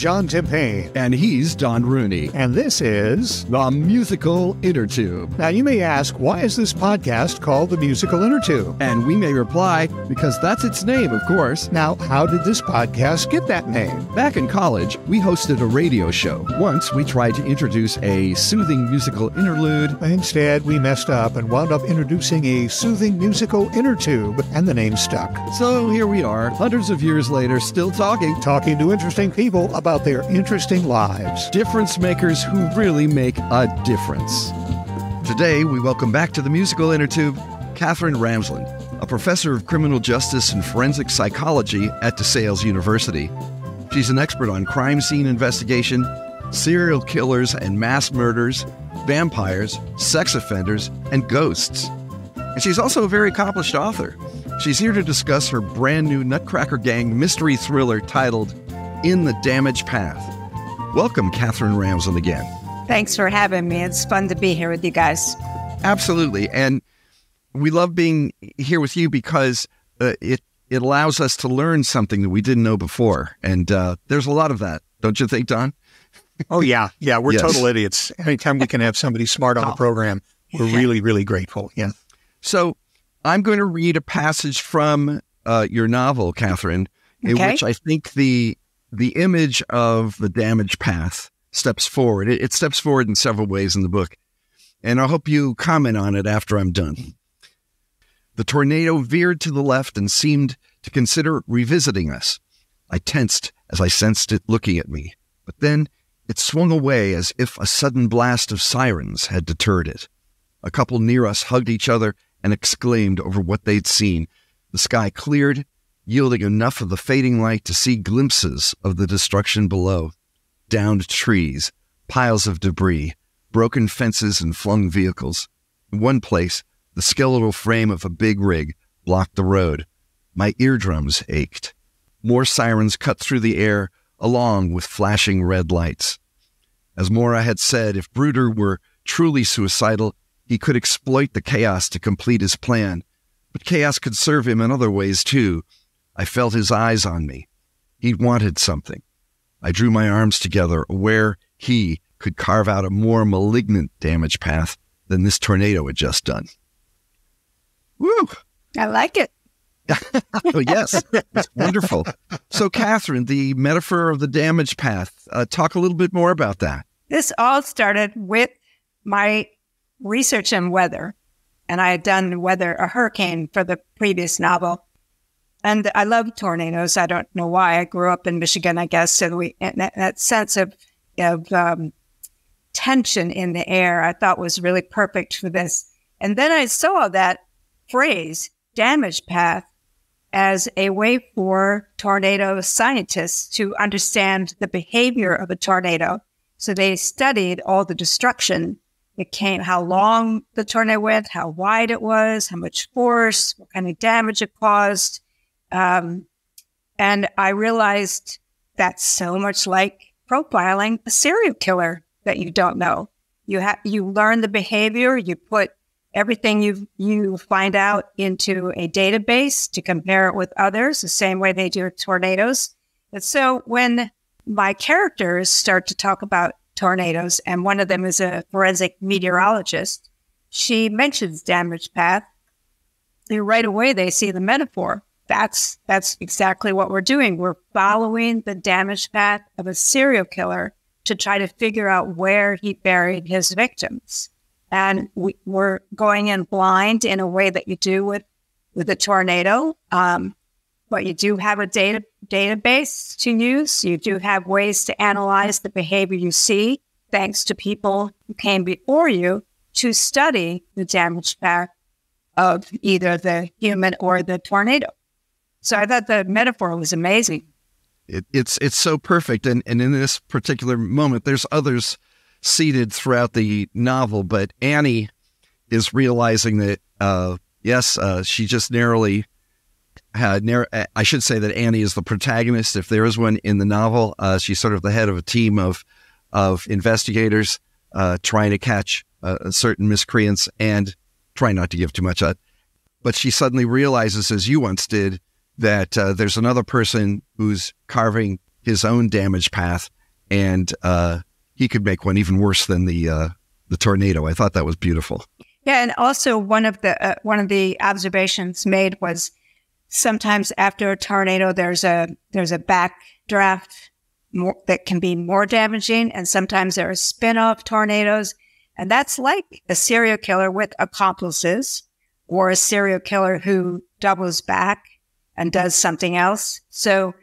John Timpane. And he's Don Rooney. And this is The Musical Inner Tube. Now, you may ask, why is this podcast called The Musical Inner Tube? And we may reply, because that's its name, of course. Now, how did this podcast get that name? Back in college, we hosted a radio show. Once, we tried to introduce a soothing musical interlude. Instead, we messed up and wound up introducing a soothing musical inner tube, and the name stuck. So here we are, hundreds of years later, still talking. Talking to interesting people about their interesting lives. Difference makers who really make a difference. Today, we welcome back to the musical inner tube Katherine Ramsland, a professor of criminal justice and forensic psychology at DeSales University. She's an expert on crime scene investigation, serial killers and mass murders, vampires, sex offenders, and ghosts. And she's also a very accomplished author. She's here to discuss her brand new Nutcracker Gang mystery thriller titled In the Damage Path. Welcome, Katherine Ramsland, again. Thanks for having me. It's fun to be here with you guys. Absolutely. And we love being here with you because uh, it, it allows us to learn something that we didn't know before. And uh, there's a lot of that, don't you think, Don? oh, yeah. Yeah. We're Yes. total idiots. Anytime we can have somebody smart on the program, we're really, really grateful. Yeah. So I'm going to read a passage from uh, your novel, Katherine, in Okay. which I think the the image of the damage path steps forward. It, it steps forward in several ways in the book, and I hope you comment on it after I'm done. The tornado veered to the left and seemed to consider revisiting us. I tensed as I sensed it looking at me, but then it swung away as if a sudden blast of sirens had deterred it. A couple near us hugged each other and exclaimed over what they'd seen. The sky cleared, yielding enough of the fading light to see glimpses of the destruction below. Downed trees, piles of debris, broken fences, and flung vehicles. In one place, the skeletal frame of a big rig blocked the road. My eardrums ached. More sirens cut through the air, along with flashing red lights. As Mora had said, if Bruder were truly suicidal, he could exploit the chaos to complete his plan. But chaos could serve him in other ways too. I felt his eyes on me. He wanted something. I drew my arms together, aware he could carve out a more malignant damage path than this tornado had just done. Woo! I like it. Oh, yes, it's wonderful. So, Katherine, the metaphor of the damage path, uh, talk a little bit more about that. This all started with my research in weather. And I had done weather, a hurricane for the previous novel. And I love tornadoes. I don't know why. I grew up in Michigan, I guess. So we, and that, that sense of, of um, tension in the air I thought was really perfect for this. And then I saw that phrase, damage path, as a way for tornado scientists to understand the behavior of a tornado. So they studied all the destruction that came, how long the tornado went, how wide it was, how much force, what kind of damage it caused. Um, and I realized that's so much like profiling a serial killer that you don't know. You have you learn the behavior, you put everything you you find out into a database to compare it with others, the same way they do tornadoes. And so when my characters start to talk about tornadoes, and one of them is a forensic meteorologist, she mentions damage path. And right away they see the metaphor. That's that's exactly what we're doing. We're following the damage path of a serial killer to try to figure out where he buried his victims and we, we're going in blind in a way that you do with with a tornado. Um, but you do have a data database to use. You do have ways to analyze the behavior you see, thanks to people who came before you to study the damage path of either the human or the tornado. So I thought the metaphor was amazing. It, it's it's so perfect, and and in this particular moment, there's others seated throughout the novel, but Annie is realizing that uh, yes, uh, she just narrowly had. Narrow, I should say that Annie is the protagonist, if there is one in the novel. Uh, she's sort of the head of a team of of investigators uh, trying to catch uh, certain miscreants and trying not to give too much out. But she suddenly realizes, as you once did, that uh, there's another person who's carving his own damage path, and uh, he could make one even worse than the uh, the tornado. I thought that was beautiful. Yeah, and also one of the uh, one of the observations made was sometimes after a tornado, there's a there's a backdraft more, that can be more damaging, and sometimes there are spin-off tornadoes, and that's like a serial killer with accomplices or a serial killer who doubles back and does something else. So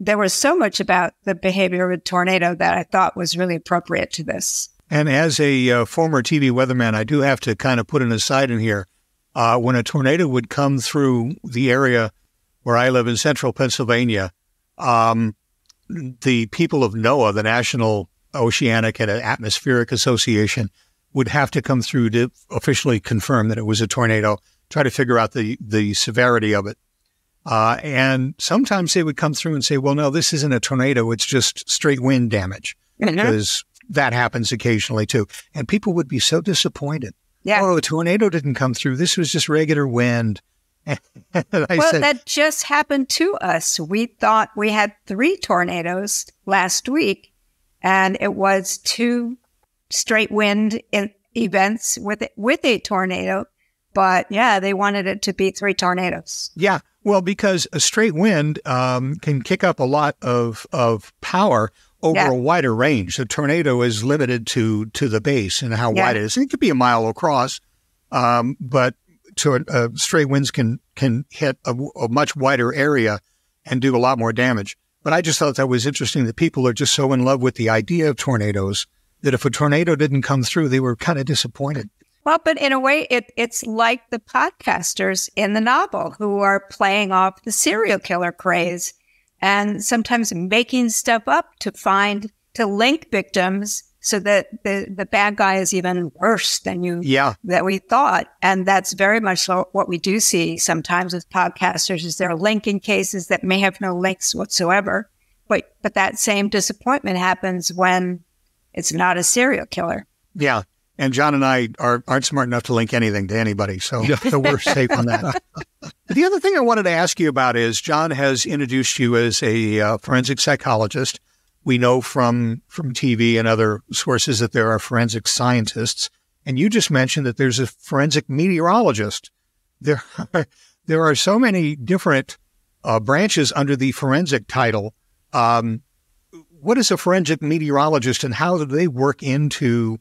there was so much about the behavior of a tornado that I thought was really appropriate to this. And as a uh, former TV weatherman, I do have to kind of put an aside in here. Uh, when a tornado would come through the area where I live in central Pennsylvania, um, the people of NOAA, the National Oceanic and Atmospheric Association, would have to come through to officially confirm that it was a tornado, try to figure out the, the severity of it. Uh, and sometimes they would come through and say, well, no, this isn't a tornado. It's just straight wind damage because mm-hmm. that happens occasionally too. And people would be so disappointed. Yeah. Oh, a tornado didn't come through. This was just regular wind. well, said, that just happened to us. We thought we had three tornadoes last week, and it was two straight wind events with with a tornado. But yeah, they wanted it to be three tornadoes. Yeah. Well, because a straight wind um, can kick up a lot of, of power over yeah. a wider range. A tornado is limited to to the base and how yeah. wide it is. It could be a mile across, um, but to a, a straight winds can can hit a, a, much wider area and do a lot more damage. But I just thought that was interesting that people are just so in love with the idea of tornadoes that if a tornado didn't come through, they were kind of disappointed. Well, but in a way, it, it's like the podcasters in the novel who are playing off the serial killer craze and sometimes making stuff up to find, to link victims so that the, the bad guy is even worse than you, yeah. that we thought. And that's very much what we do see sometimes with podcasters is they're linking cases that may have no links whatsoever. But, but that same disappointment happens when it's not a serial killer. Yeah. And John and I are, aren't smart enough to link anything to anybody. So, so we're safe on that. the other thing I wanted to ask you about is John has introduced you as a uh, forensic psychologist. We know from, from TV and other sources that there are forensic scientists. And you just mentioned that there's a forensic meteorologist. There are, there are so many different uh, branches under the forensic title. Um, what is a forensic meteorologist and how do they work into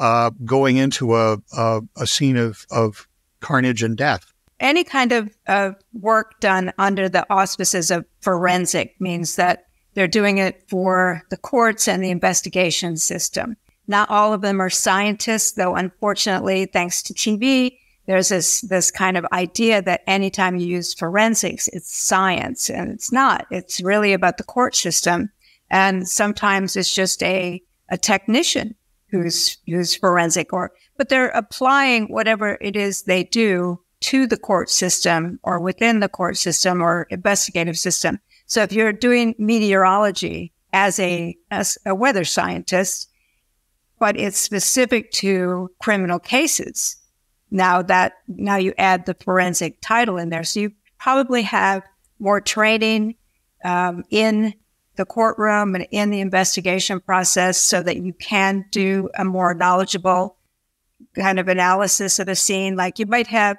uh, going into a, a, a, scene of, of carnage and death? Any kind of, of work done under the auspices of forensic means that they're doing it for the courts and the investigation system. Not all of them are scientists, though unfortunately, thanks to TV, there's this, this kind of idea that anytime you use forensics, it's science and it's not. It's really about the court system and sometimes it's just a, a technician who's, who's forensic or, but they're applying whatever it is they do to the court system or within the court system or investigative system. So if you're doing meteorology as a, as a weather scientist, but it's specific to criminal cases. Now that, now you add the forensic title in there. So you probably have more training um, in the courtroom and in the investigation process so that you can do a more knowledgeable kind of analysis of a scene. Like you might have,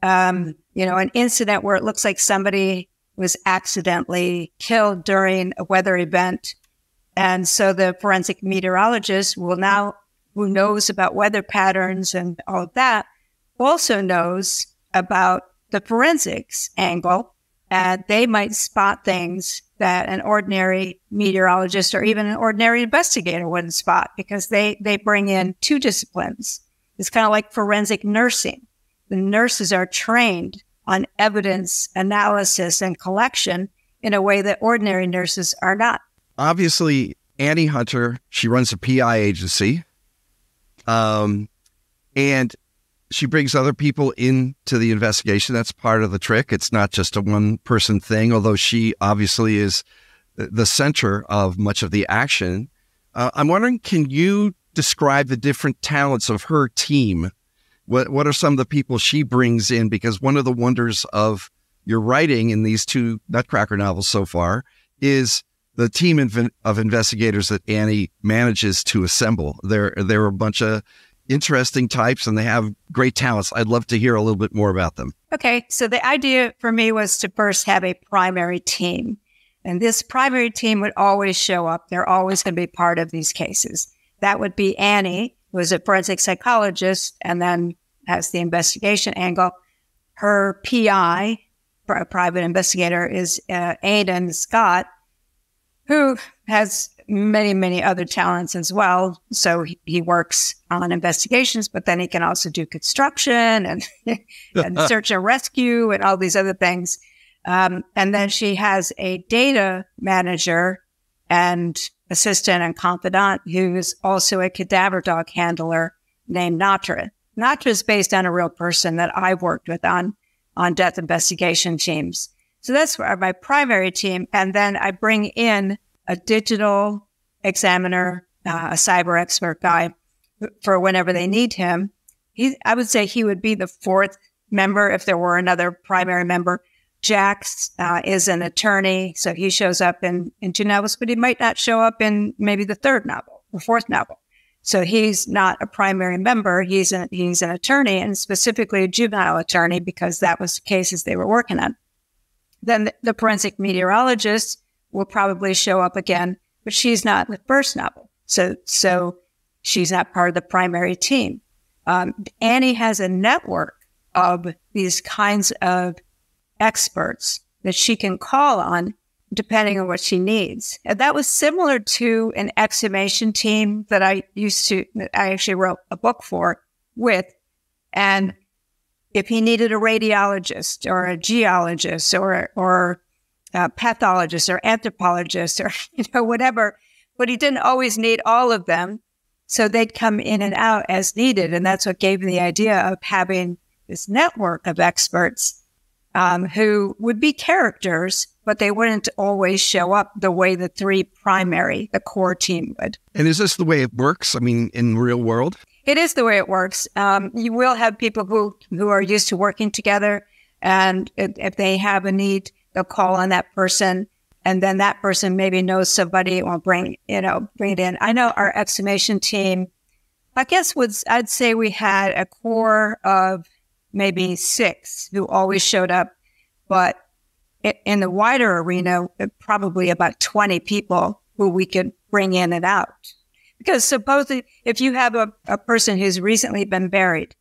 um, you know, an incident where it looks like somebody was accidentally killed during a weather event. And so the forensic meteorologist will now, who knows about weather patterns and all of that, also knows about the forensics angle. And they might spot things that an ordinary meteorologist or even an ordinary investigator wouldn't spot because they, they bring in two disciplines. It's kind of like forensic nursing. The nurses are trained on evidence analysis and collection in a way that ordinary nurses are not. Obviously, Annie Hunter, she runs a PI agency. Um, and she brings other people into the investigation. That's part of the trick. It's not just a one person thing, although she obviously is the center of much of the action. Uh, I'm wondering, can you describe the different talents of her team? What what are some of the people she brings in? Because one of the wonders of your writing in these two Nutcracker novels so far is the team of investigators that Annie manages to assemble. They're they're a bunch of interesting types and they have great talents. I'd love to hear a little bit more about them. Okay, so the idea for me was to first have a primary team. And this primary team would always show up. They're always going to be part of these cases. That would be Annie, who is a forensic psychologist and then has the investigation angle. Her PI, a private investigator, is uh, Aidan Scott, who has many, many other talents as well. So he, he, works on investigations, but then he can also do construction and, and search and rescue and all these other things. Um, and then she has a data manager and assistant and confidant who's also a cadaver dog handler named Natra. Natra is based on a real person that I've worked with on, on death investigation teams. So that's my primary team. And then I bring in a digital examiner, uh, a cyber expert guy for whenever they need him. He, I would say he would be the fourth member if there were another primary member. Jax uh, is an attorney, so he shows up in, in two novels, but he might not show up in maybe the third novel or fourth novel. So he's not a primary member. He's an, he's an attorney and specifically a juvenile attorney because that was the cases they were working on. Then the, the forensic meteorologist will probably show up again, but she's not in the first novel. So, so she's not part of the primary team. Um, Annie has a network of these kinds of experts that she can call on depending on what she needs. And that was similar to an exhumation team that I used to, I actually wrote a book for with. And if he needed a radiologist or a geologist or, or uh, pathologist or anthropologist or you know whatever, but he didn't always need all of them. So they'd come in and out as needed, and that's what gave me the idea of having this network of experts um, who would be characters, but they wouldn't always show up the way the three primary, the core team would. And is this the way it works? I mean, in real world? It is the way it works. Um, you will have people who, who are used to working together, and if, if they have a need, they'll call on that person and then that person maybe knows somebody or bring, you know, bring it in. I know our exhumation team, I guess would, I'd say we had a core of maybe six who always showed up, but in the wider arena, uh, probably about 20 people who we could bring in and out. Because supposedly, if you have a, a person who's recently been buried,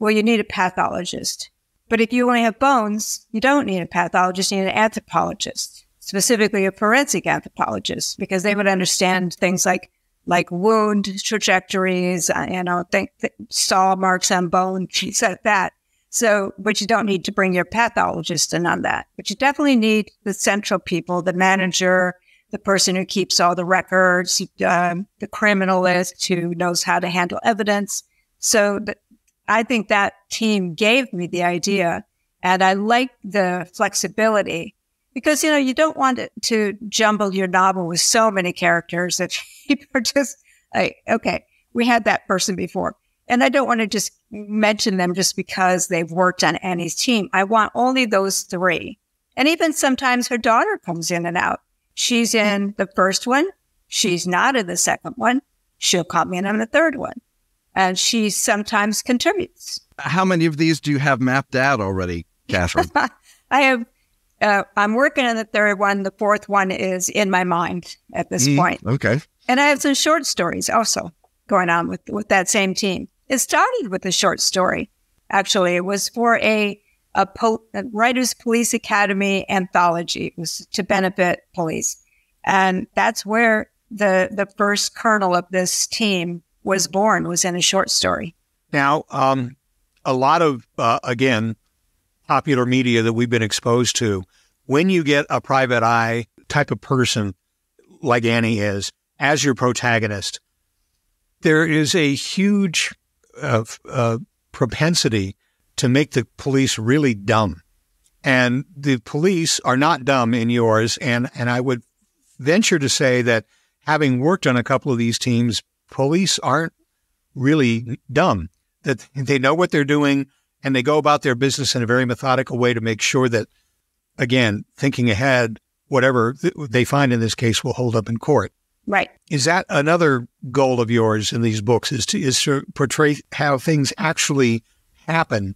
well, you need a pathologist. But if you only have bones, you don't need a pathologist, you need an anthropologist, specifically a forensic anthropologist, because they would understand things like like wound trajectories, uh, you know, think saw marks on bone, things like that. So, but you don't need to bring your pathologist in on that. But you definitely need the central people, the manager, the person who keeps all the records, um, the criminalist who knows how to handle evidence. So the, I think that team gave me the idea and I like the flexibility because, you know, you don't want to jumble your novel with so many characters that people are just like, okay, we had that person before. And I don't want to just mention them just because they've worked on Annie's team. I want only those three. And even sometimes her daughter comes in and out. She's in the first one. She's not in the second one. She'll come in on the third one and she sometimes contributes. How many of these do you have mapped out already, Katherine? I have. Uh, I'm working on the third one. The fourth one is in my mind at this mm, point. Okay. And I have some short stories also going on with with that same team. It started with a short story. Actually, it was for a a, po- a Writers Police Academy anthology. It was to benefit police, and that's where the the first kernel of this team was born was in a short story. Now, um, a lot of, uh, again, popular media that we've been exposed to, when you get a private eye type of person like Annie is as your protagonist, there is a huge uh, uh, propensity to make the police really dumb. And the police are not dumb in yours. And, and I would venture to say that having worked on a couple of these teams police aren't really dumb, that they know what they're doing and they go about their business in a very methodical way to make sure that, again, thinking ahead, whatever th- they find in this case will hold up in court. Right. Is that another goal of yours in these books? Is to is to portray how things actually happen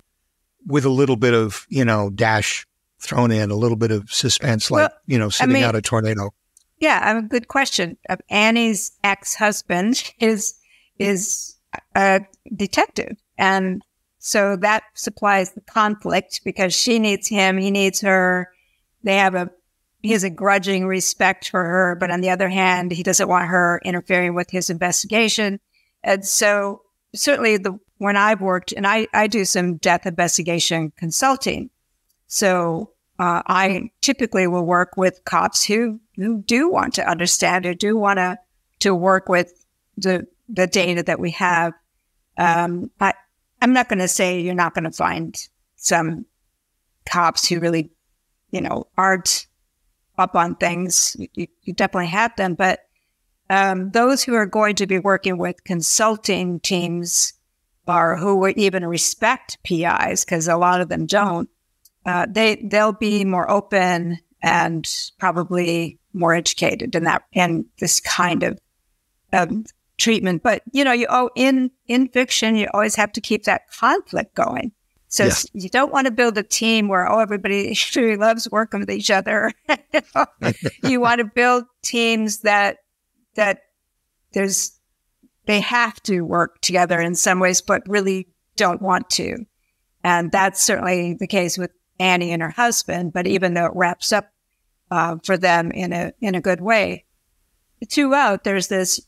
with a little bit of you know dash thrown in, a little bit of suspense, like Well, you know sitting mean- out a tornado. Yeah, a good question. Uh, Annie's ex-husband is is a detective, and so that supplies the conflict because she needs him, he needs her. They have a he has a grudging respect for her, but on the other hand, he doesn't want her interfering with his investigation. And so, certainly, the when I've worked, and I I do some death investigation consulting, so uh, I typically will work with cops who who do want to understand or do want to to work with the the data that we have. Um, I I'm not going to say you're not going to find some cops who really, you know, aren't up on things. You, you definitely have them, but um, those who are going to be working with consulting teams or who even respect PIs, because a lot of them don't, uh, they they'll be more open and probably more educated in that in this kind of um, treatment. But you know, you oh in in fiction, you always have to keep that conflict going. So you don't want to build a team where oh everybody loves working with each other. You know? you want to build teams that that there's they have to work together in some ways, but really don't want to. And that's certainly the case with Annie and her husband. But even though it wraps up uh, for them in a in a good way, throughout there's this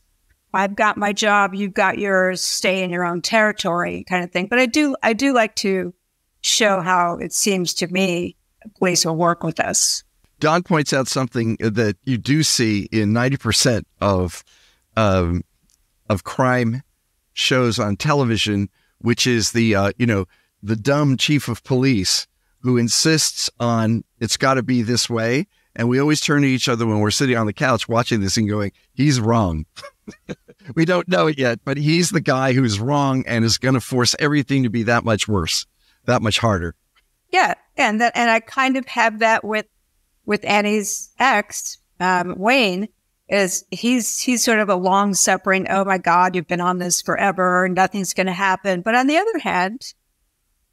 I've got my job, you've got yours, stay in your own territory kind of thing. But I do I do like to show how it seems to me police will work with us. Don points out something that you do see in 90% of um, of crime shows on television, which is the uh, you know the dumb chief of police who insists on it's got to be this way, and we always turn to each other when we're sitting on the couch watching this and going, "He's wrong." we don't know it yet, but he's the guy who's wrong and is going to force everything to be that much worse, that much harder. Yeah, and that and I kind of have that with with Annie's ex, um, Wayne. Is he's he's sort of a long suffering. Oh my God, you've been on this forever. And nothing's going to happen. But on the other hand,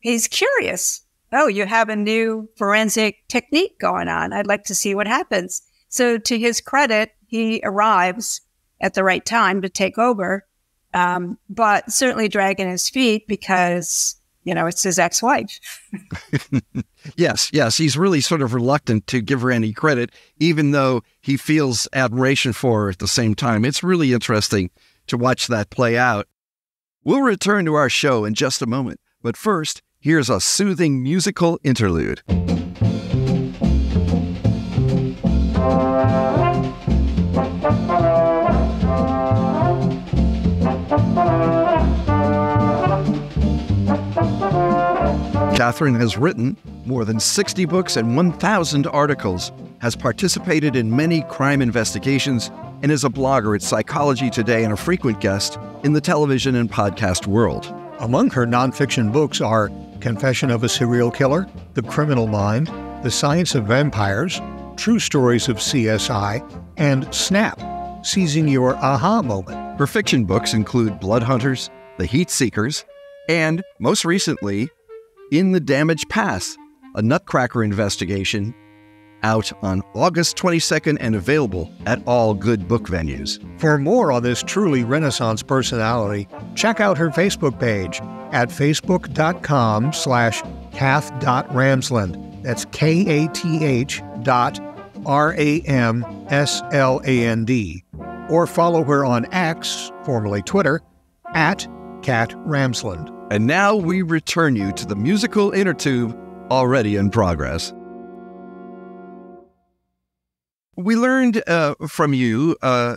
he's curious. Oh, you have a new forensic technique going on. I'd like to see what happens. So to his credit, he arrives at the right time to take over, um, but certainly dragging his feet because you know it's his ex-wife. Yes, yes. He's really sort of reluctant to give her any credit, even though he feels admiration for her at the same time. It's really interesting to watch that play out. We'll return to our show in just a moment, but first, here's a soothing musical interlude. Katherine has written more than 60 books and 1,000 articles, has participated in many crime investigations, and is a blogger at Psychology Today and a frequent guest in the television and podcast world. Among her nonfiction books are Confession of a Serial Killer, The Criminal Mind, The Science of Vampires, True Stories of CSI, and Snap, Seizing Your Aha Moment. Her fiction books include Blood Hunters, The Heat Seekers, and most recently, In the Damage Path, a Nutcracker investigation, out on August 22nd and available at all good book venues. For more on this truly Renaissance personality, check out her Facebook page at facebook.com slash kath.ramsland. That's K-A-T-H dot R-A-M-S-L-A-N-D. Or follow her on X, formerly Twitter, at Kat Ramsland. And now we return you to the musical inner tube already in progress. We learned uh, from you uh,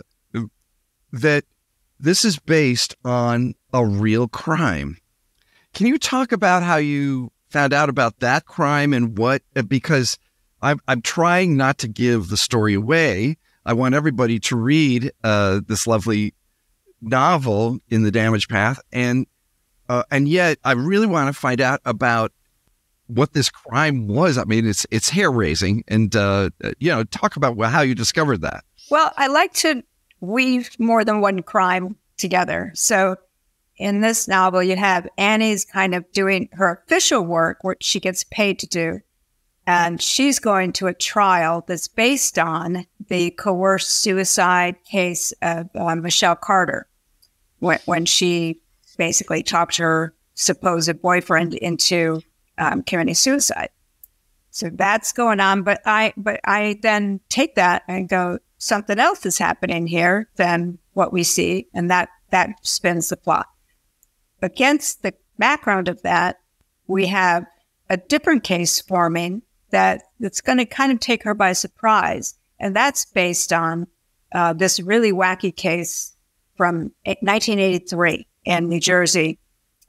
that this is based on a real crime. Can you talk about how you found out about that crime and what? uh, Because I'm I'm trying not to give the story away. I want everybody to read uh, this lovely novel in the Damage Path, and uh, and yet I really want to find out about what this crime was. I mean, it's it's hair raising, and uh, you know, talk about how you discovered that. Well, I like to weave more than one crime together. So in this novel, you have Annie's kind of doing her official work, which she gets paid to do. And she's going to a trial that's based on the coerced suicide case of uh, Michelle Carter when, when she basically talked her supposed boyfriend into um, committing suicide. So that's going on. But I, but I then take that and go, something else is happening here than what we see, and that that spins the plot. Against the background of that, we have a different case forming that that's going to kind of take her by surprise, and that's based on uh, this really wacky case from 1983 in New Jersey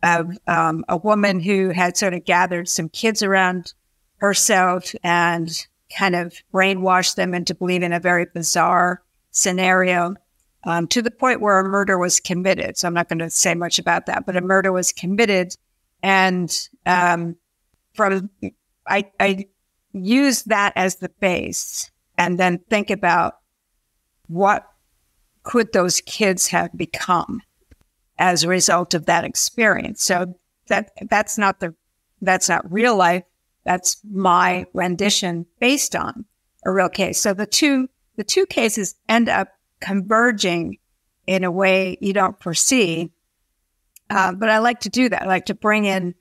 of um, a woman who had sort of gathered some kids around herself and kind of brainwashed them into believing a very bizarre scenario um, to the point where a murder was committed. So I'm not going to say much about that, but a murder was committed. And um, from I, I use that as the base and then think about what could those kids have become as a result of that experience. So that that's not the that's not real life. That's my rendition based on a real case. So the two the two cases end up converging in a way you don't foresee. Uh, but I like to do that. I like to bring in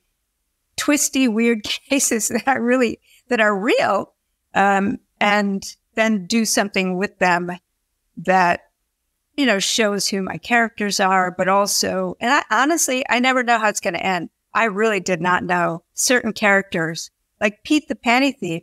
twisty, weird cases that are really that are real, um, and then do something with them that you know shows who my characters are, but also, and I, honestly, I never know how it's going to end. I really did not know certain characters like Pete the Panty Thief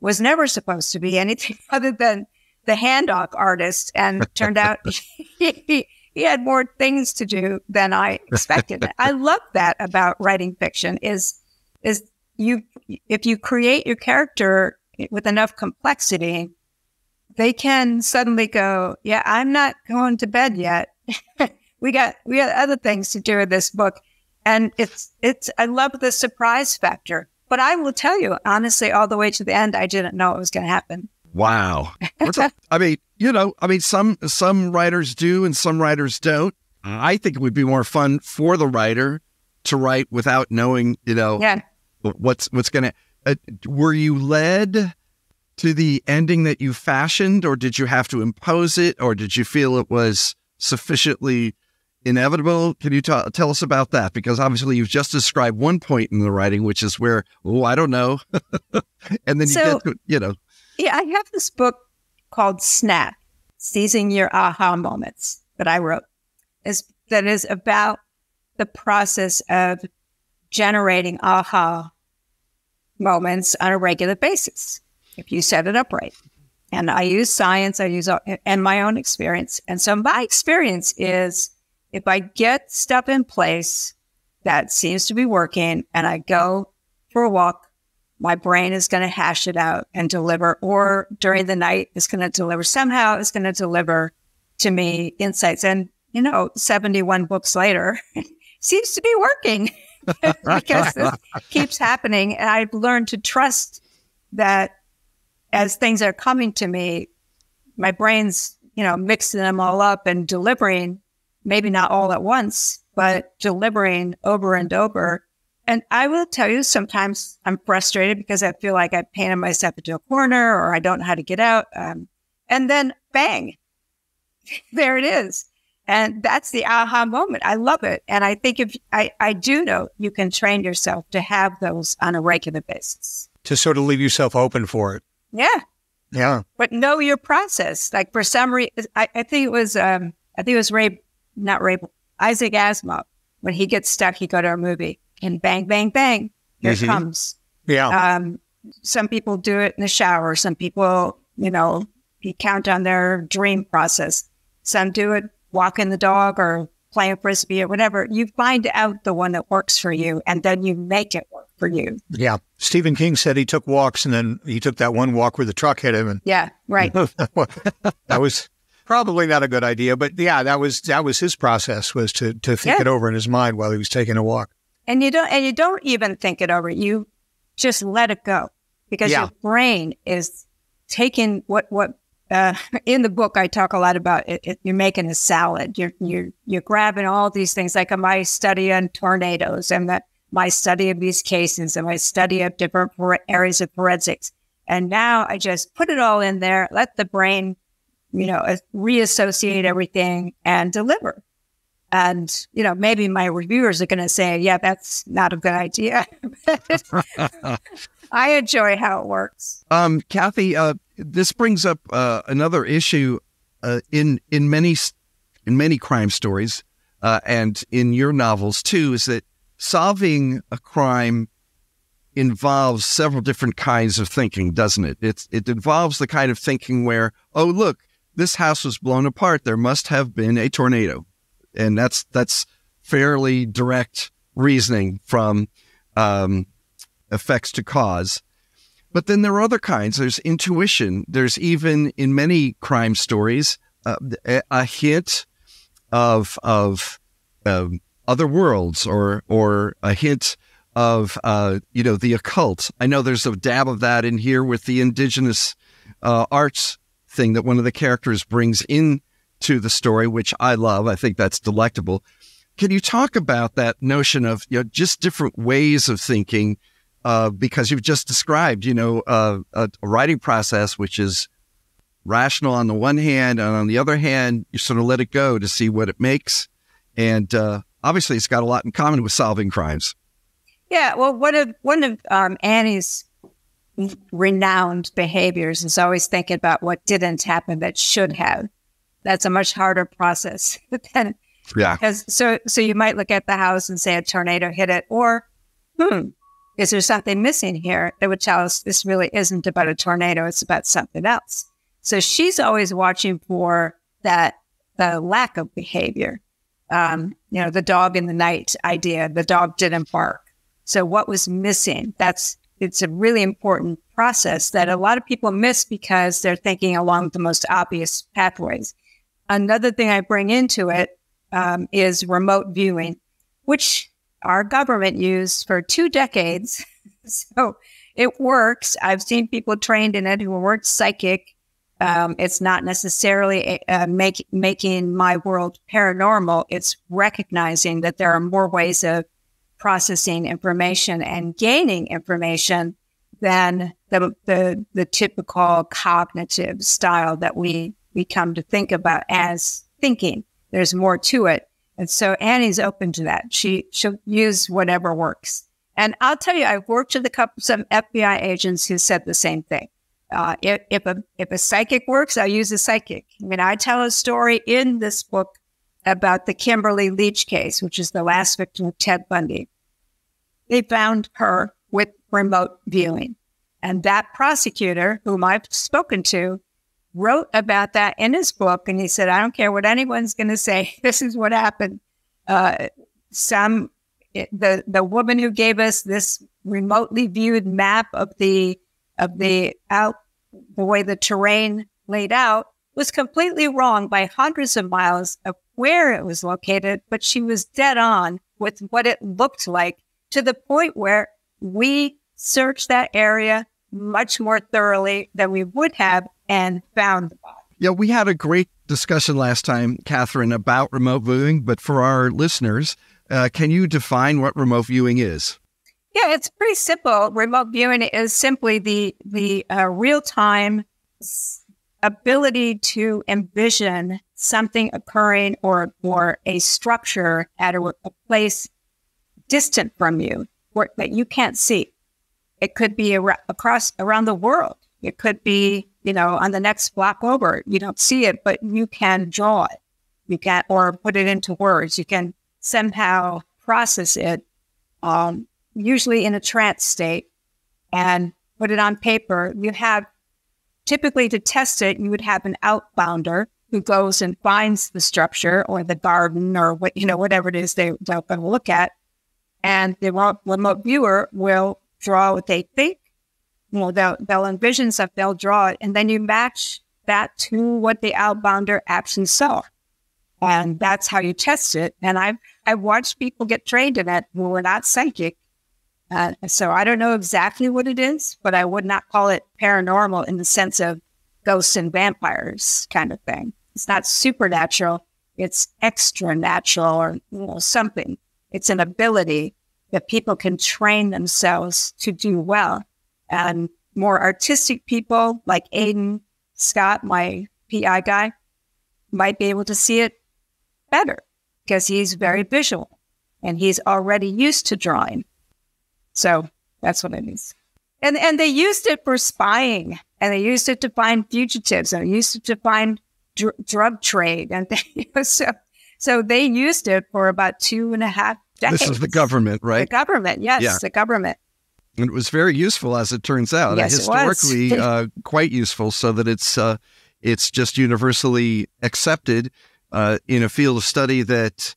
was never supposed to be anything other than the handoff artist and turned out he, he had more things to do than I expected. I love that about writing fiction is, is you, if you create your character with enough complexity, they can suddenly go, yeah, I'm not going to bed yet. we got, we got other things to do in this book. And it's, it's, I love the surprise factor. But I will tell you, honestly, all the way to the end, I didn't know it was going to happen. Wow. I mean, you know, I mean, some some writers do and some writers don't. I think it would be more fun for the writer to write without knowing, you know, yeah. what's what's going to. Uh, were you led to the ending that you fashioned, or did you have to impose it, or did you feel it was sufficiently inevitable. Can you t- tell us about that? Because obviously you've just described one point in the writing, which is where, oh, I don't know. and then you so, get to, you know. Yeah, I have this book called Snap, Seizing Your Aha Moments that I wrote is that is about the process of generating aha moments on a regular basis if you set it up right. And I use science, I use and my own experience. And so my experience is if I get stuff in place that seems to be working and I go for a walk, my brain is going to hash it out and deliver, or during the night, it's going to deliver somehow, it's going to deliver to me insights. And, you know, 71 books later, seems to be working because this keeps happening. And I've learned to trust that as things are coming to me, my brain's, you know, mixing them all up and delivering maybe not all at once, but delivering over and over. And I will tell you, sometimes I'm frustrated because I feel like I painted myself into a corner or I don't know how to get out. Um, and then bang, there it is. And that's the aha moment. I love it. And I think if I, I do know you can train yourself to have those on a regular basis. To sort of leave yourself open for it. Yeah. Yeah. But know your process. Like for some reason, I, I think it was, um, I think it was Ray not Ray, Isaac Asimov. When he gets stuck, he go to a movie and bang, bang, bang, here mm-hmm. it comes. Yeah. Um, some people do it in the shower. Some people, you know, you count on their dream process. Some do it walking the dog or playing frisbee or whatever. You find out the one that works for you, and then you make it work for you. Yeah. Stephen King said he took walks, and then he took that one walk where the truck hit him. And yeah, right. that was probably not a good idea, but yeah, that was that was his process was to to think yeah. it over in his mind while he was taking a walk. And you don't and you don't even think it over. You just let it go because Yeah. your brain is taking what what uh, in the book I talk a lot about it, it, you're making a salad. You're you're you're grabbing all these things like my study on tornadoes and that my study of these cases and my study of different areas of forensics. And now I just put it all in there let the brain you know reassociate everything and deliver. And you know maybe my reviewers are going to say yeah that's not a good idea. I enjoy how it works. Um, Kathy, uh, this brings up uh, another issue uh, in in many in many crime stories uh, and in your novels too. Is that solving a crime involves several different kinds of thinking, doesn't it? It's it involves the kind of thinking where, oh look, this house was blown apart. There must have been a tornado, and that's that's fairly direct reasoning from um, effects to cause. But then there are other kinds. There's intuition. There's even in many crime stories uh, a, hint of of um, other worlds or or a hint of uh, you know the occult. I know there's a dab of that in here with the indigenous uh, arts thing that one of the characters brings in to the story, which I love. I think that's delectable. Can you talk about that notion of you know just different ways of thinking? Uh, because you've just described, you know, uh, a, a writing process which is rational on the one hand, and on the other hand, you sort of let it go to see what it makes. And uh, obviously, it's got a lot in common with solving crimes. Yeah, well, one of one of um, Annie's renowned behaviors is always thinking about what didn't happen that should have. That's a much harder process than Yeah. because so so you might look at the house and say a tornado hit it, or hmm, is there something missing here that would tell us this really isn't about a tornado, it's about something else. So she's always watching for that the lack of behavior. Um, you know, the dog in the night idea, the dog didn't bark. So what was missing? That's it's a really important process that a lot of people miss because they're thinking along the most obvious pathways. Another thing I bring into it um, is remote viewing, which our government used for two decades. so it works. I've seen people trained in it who weren't psychic. Um, it's not necessarily uh, make, making my world paranormal. It's recognizing that there are more ways of processing information and gaining information than the, the, the typical cognitive style that we, we come to think about as thinking. There's more to it. And so Annie's open to that. She, she'll use whatever works. And I'll tell you, I've worked with a couple, some FBI agents who said the same thing. Uh, if, if a, if a psychic works, I'll use a psychic. I mean, I tell a story in this book about the Kimberly Leach case, which is the last victim of Ted Bundy. They found her with remote viewing. And that prosecutor, whom I've spoken to, wrote about that in his book. And he said, I don't care what anyone's going to say. This is what happened. Uh, some, it, the, the woman who gave us this remotely viewed map of the, of the out, the way the terrain laid out was completely wrong by hundreds of miles of where it was located, but she was dead on with what it looked like to the point where we searched that area much more thoroughly than we would have and found the body. Yeah, we had a great discussion last time, Katherine, about remote viewing. But for our listeners, uh, can you define what remote viewing is? Yeah, it's pretty simple. Remote viewing is simply the the uh, real time ability to envision something occurring or or a structure at a, a place distant from you or, that you can't see. It could be ar- across around the world. It could be you know on the next block over. You don't see it, but you can draw it. You can or put it into words. You can somehow process it. Um, usually in a trance state, and put it on paper. You have typically to test it, you would have an outbounder who goes and finds the structure or the garden or what you know whatever it is they, they're going to look at, and the remote viewer will draw what they think. Well, they'll, they'll envision stuff, they'll draw it, and then you match that to what the outbounder actually saw. And that's how you test it. And I've I've watched people get trained in it were not psychic, Uh, so I don't know exactly what it is, but I would not call it paranormal in the sense of ghosts and vampires kind of thing. It's not supernatural. It's extra natural or you know, something. It's an ability that people can train themselves to do well. And more artistic people like Aiden Scott, my PI guy, might be able to see it better because he's very visual and he's already used to drawing. So that's what it is. And and they used it for spying, and they used it to find fugitives, and they used it to find dr- drug trade, and they, so so they used it for about two and a half decades. This is the government, right? The government, yes, Yeah. the government. And it was very useful, as it turns out. Yes, historically, uh, quite useful, so that it's uh, it's just universally accepted uh, in a field of study that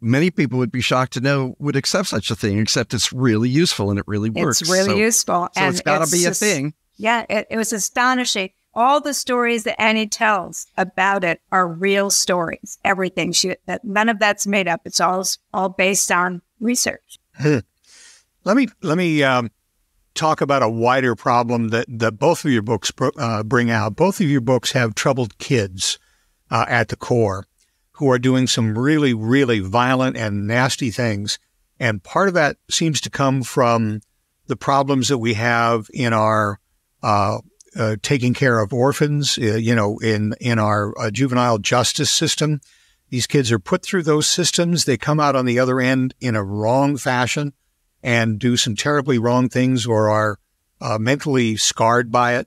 many people would be shocked to know would accept such a thing. Except it's really useful and it really works. It's really so, useful, So it's got to be a thing. Yeah, it, it was astonishing. All the stories that Annie tells about it are real stories. Everything she that none of that's made up. It's all all based on research. Let me let me um, talk about a wider problem that that both of your books uh, bring out. Both of your books have troubled kids uh, at the core, who are doing some really really violent and nasty things, and part of that seems to come from the problems that we have in our uh, uh, taking care of orphans. Uh, you know, in in our uh, juvenile justice system, these kids are put through those systems. They come out on the other end in a wrong fashion and do some terribly wrong things or are uh, mentally scarred by it.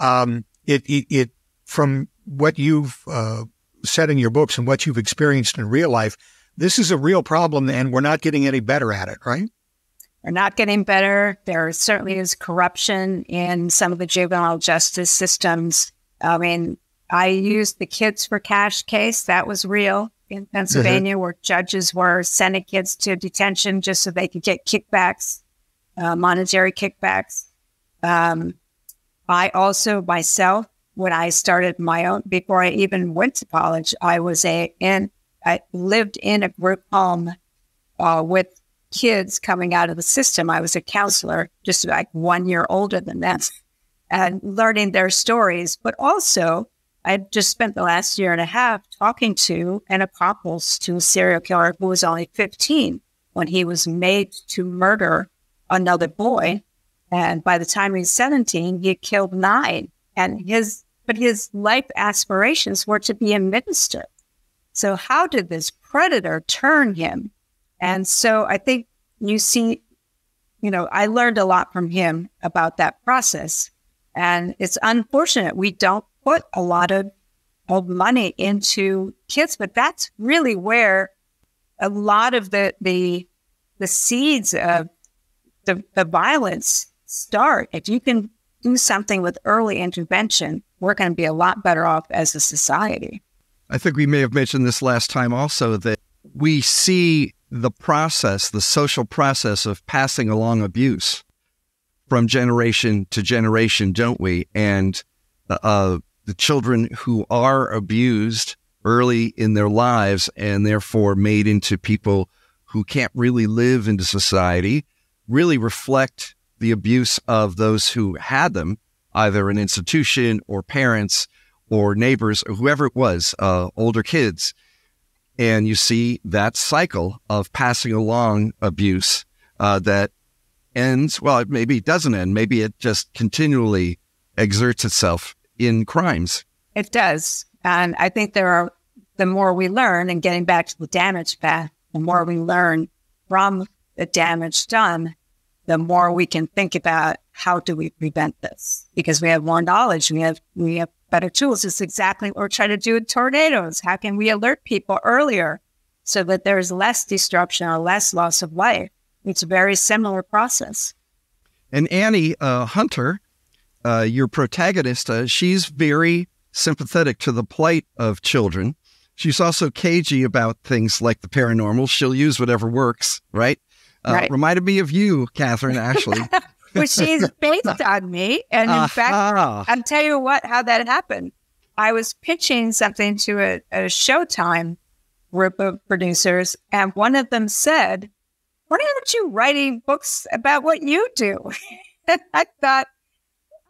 Um, it, it, it, from what you've uh, said in your books and what you've experienced in real life, this is a real problem, and we're not getting any better at it, right? We're not getting better. There certainly is corruption in some of the juvenile justice systems. I mean, I used the kids for cash case. That was real in Pennsylvania, where judges were sending kids to detention just so they could get kickbacks, uh, monetary kickbacks. Um, I also myself, when I started my own, before I even went to college, I was a in I lived in a group home uh, with kids coming out of the system. I was a counselor, just like one year older than them, and learning their stories. But also, I just spent the last year and a half talking to an accomplice to a serial killer who was only 15 when he was made to murder another boy. And by the time he was 17, he killed nine. And his, but his life aspirations were to be a minister. So how did this predator turn him? And so I think you see, you know, I learned a lot from him about that process. And it's unfortunate we don't put a lot of, of money into kids, but that's really where a lot of the the the seeds of the, the violence start. If you can do something with early intervention, we're going to be a lot better off as a society. I think we may have mentioned this last time also that we see the process, the social process of passing along abuse from generation to generation, don't we? And uh, the children who are abused early in their lives and therefore made into people who can't really live into society really reflect the abuse of those who had them, either an institution or parents or neighbors or whoever it was, uh, older kids. And you see that cycle of passing along abuse uh, that ends. Well, it maybe doesn't end. Maybe it just continually exerts itself in crimes. It does. And I think there are, the more we learn, and getting back to the damage path, the more we learn from the damage done, the more we can think about how do we prevent this? Because we have more knowledge, we have we have better tools. It's exactly what we're trying to do with tornadoes. How can we alert people earlier so that there's less disruption or less loss of life? It's a very similar process. And Annie uh, Hunter, uh, your protagonist, uh, she's very sympathetic to the plight of children. She's also cagey about things like the paranormal. She'll use whatever works, right? Uh, Right. Reminded me of you, Katherine Ashley. Which is based on me. And in fact, Aha. I'll tell you what, how that happened. I was pitching something to a, a Showtime group of producers, and one of them said, why aren't you writing books about what you do? and I thought,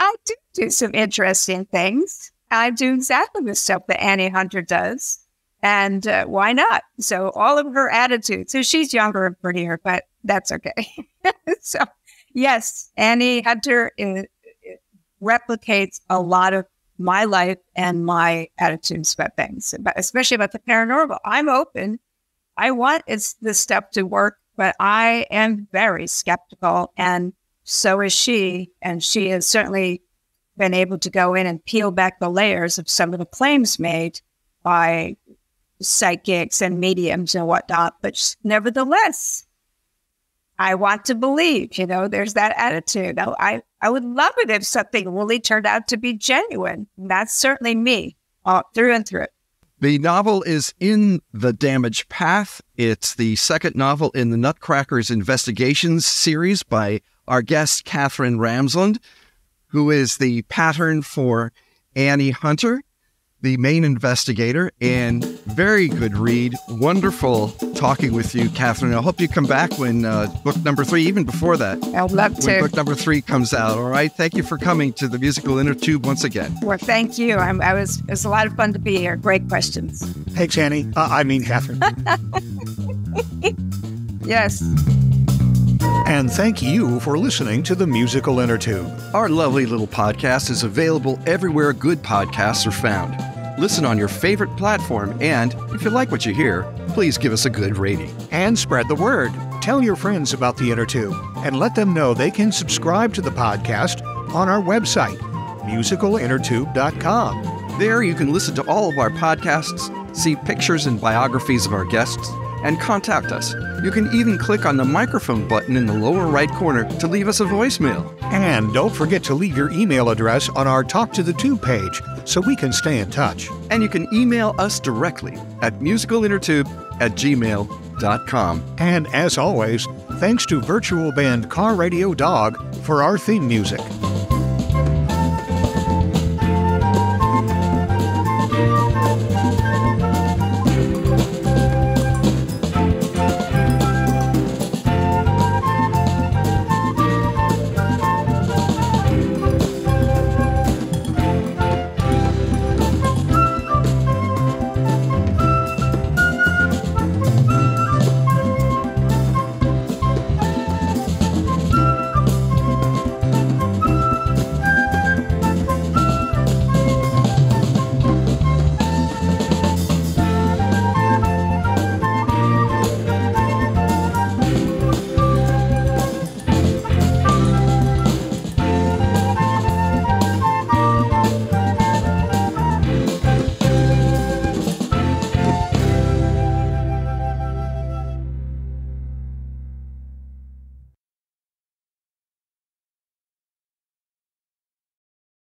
I do do some interesting things. I do exactly the stuff that Annie Hunter does. And uh, why not? So all of her attitudes. So she's younger and prettier, but that's okay. so yes, Annie Hunter is, replicates a lot of my life and my attitudes about things, especially about the paranormal. I'm open. I want it's this stuff to work, but I am very skeptical, and so is she. And she has certainly been able to go in and peel back the layers of some of the claims made by psychics and mediums and whatnot. But nevertheless, I want to believe, you know, there's that attitude. I, I would love it if something really turned out to be genuine. That's certainly me uh, through and through. The novel is in the damage path. It's the second novel in the Nutcrackers Investigations series by our guest, Katherine Ramsland, who is the pattern for Annie Hunter the main investigator, and very good read. Wonderful talking with you, Catherine. I hope you come back when uh, book number three, even before that. I'd love to. When book number three comes out. All right. Thank you for coming to the Musical Innertube once again. Well, thank you. I'm, I was. It was a lot of fun to be here. Great questions. Hey, Annie. Uh, I mean, Katherine. yes. And thank you for listening to the Musical Innertube. Our lovely little podcast is available everywhere good podcasts are found. Listen on your favorite platform, and if you like what you hear, please give us a good rating. And spread the word. Tell your friends about the Innertube and let them know they can subscribe to the podcast on our website, musicalinnertube.com. There you can listen to all of our podcasts, see pictures and biographies of our guests, and contact us. You can even click on the microphone button in the lower right corner to leave us a voicemail. And don't forget to leave your email address on our Talk to the Tube page so we can stay in touch. And you can email us directly at musicalinnertube at gmail.com. And as always, thanks to virtual band Car Radio Dog for our theme music.